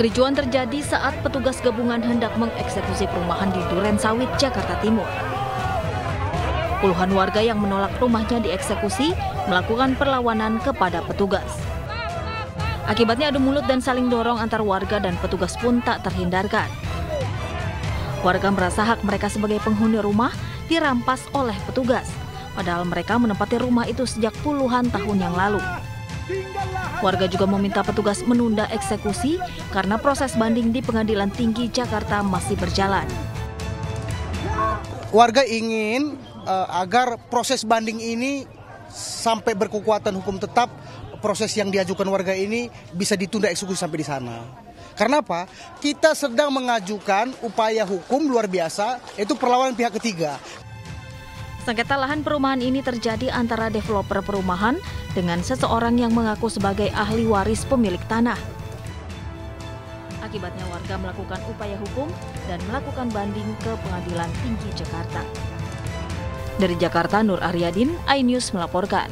Kericuan terjadi saat petugas gabungan hendak mengeksekusi perumahan di Duren Sawit, Jakarta Timur. Puluhan warga yang menolak rumahnya dieksekusi melakukan perlawanan kepada petugas. Akibatnya adu mulut dan saling dorong antar warga dan petugas pun tak terhindarkan. Warga merasa hak mereka sebagai penghuni rumah dirampas oleh petugas, padahal mereka menempati rumah itu sejak puluhan tahun yang lalu. Warga juga meminta petugas menunda eksekusi karena proses banding di Pengadilan Tinggi Jakarta masih berjalan. Warga ingin uh, agar proses banding ini sampai berkekuatan hukum tetap proses yang diajukan warga ini bisa ditunda eksekusi sampai di sana. Karena apa? Kita sedang mengajukan upaya hukum luar biasa, yaitu perlawanan pihak ketiga. Sengketa lahan perumahan ini terjadi antara developer perumahan dengan seseorang yang mengaku sebagai ahli waris pemilik tanah. Akibatnya warga melakukan upaya hukum dan melakukan banding ke Pengadilan Tinggi Jakarta. Dari Jakarta, Nur Aryadin, iNews melaporkan.